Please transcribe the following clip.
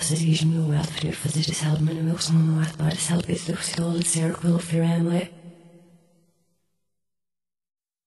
Usual wealth for help minimum some wealth by the self is the soul and Sarah will fear Emily.